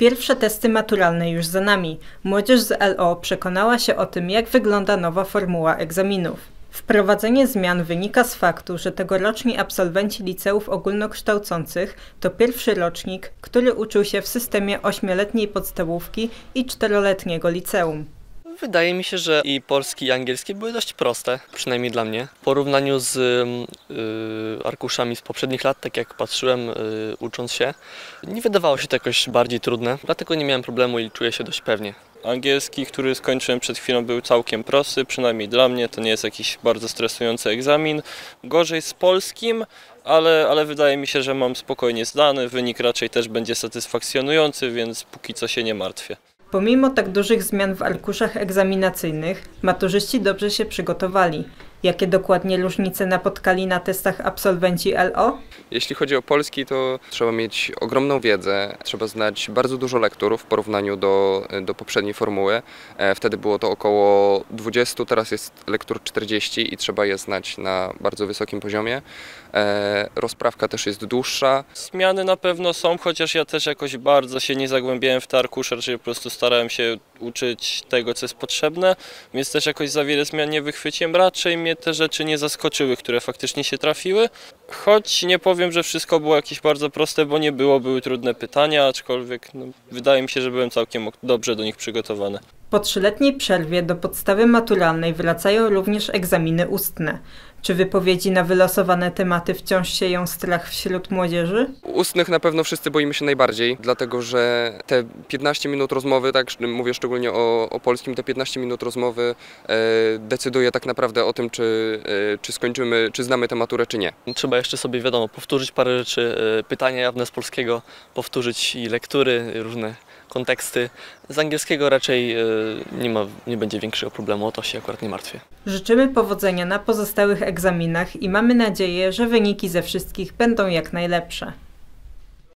Pierwsze testy maturalne już za nami. Młodzież z LO przekonała się o tym, jak wygląda nowa formuła egzaminów. Wprowadzenie zmian wynika z faktu, że tegoroczni absolwenci liceów ogólnokształcących to pierwszy rocznik, który uczył się w systemie ośmioletniej podstawówki i czteroletniego liceum. Wydaje mi się, że i polski i angielski były dość proste, przynajmniej dla mnie. W porównaniu z y, arkuszami z poprzednich lat, tak jak patrzyłem y, ucząc się, nie wydawało się to jakoś bardziej trudne, dlatego nie miałem problemu i czuję się dość pewnie. Angielski, który skończyłem przed chwilą, był całkiem prosty, przynajmniej dla mnie. To nie jest jakiś bardzo stresujący egzamin. Gorzej z polskim, ale, ale wydaje mi się, że mam spokojnie zdany. Wynik raczej też będzie satysfakcjonujący, więc póki co się nie martwię. Pomimo tak dużych zmian w arkuszach egzaminacyjnych, maturzyści dobrze się przygotowali. Jakie dokładnie różnice napotkali na testach absolwenci LO? Jeśli chodzi o polski, to trzeba mieć ogromną wiedzę, trzeba znać bardzo dużo lektur w porównaniu do, do poprzedniej formuły. E, Wtedy było to około 20, teraz jest lektur 40 i trzeba je znać na bardzo wysokim poziomie. E, Rozprawka też jest dłuższa. Zmiany na pewno są, chociaż ja też jakoś bardzo się nie zagłębiałem w te arkusze, raczej po prostu starałem się uczyć tego, co jest potrzebne, więc też jakoś za wiele zmian nie wychwyciłem. Raczej mnie te rzeczy nie zaskoczyły, które faktycznie się trafiły. Choć nie powiem, że wszystko było jakieś bardzo proste, bo nie było, były trudne pytania, aczkolwiek no, wydaje mi się, że byłem całkiem dobrze do nich przygotowany. Po trzyletniej przerwie do podstawy maturalnej wracają również egzaminy ustne. Czy wypowiedzi na wylosowane tematy wciąż sieją strach wśród młodzieży? Ustnych na pewno wszyscy boimy się najbardziej, dlatego że te 15 minut rozmowy, tak mówię szczególnie o, o polskim, te 15 minut rozmowy e, decyduje tak naprawdę o tym, czy, e, czy skończymy, czy znamy tę maturę, czy nie. Trzeba jeszcze sobie, wiadomo, powtórzyć parę rzeczy, y, pytania jawne z polskiego, powtórzyć i lektury, różne konteksty. Z angielskiego raczej y, nie, ma, nie będzie większego problemu, o to się akurat nie martwię. Życzymy powodzenia na pozostałych egzaminach i mamy nadzieję, że wyniki ze wszystkich będą jak najlepsze.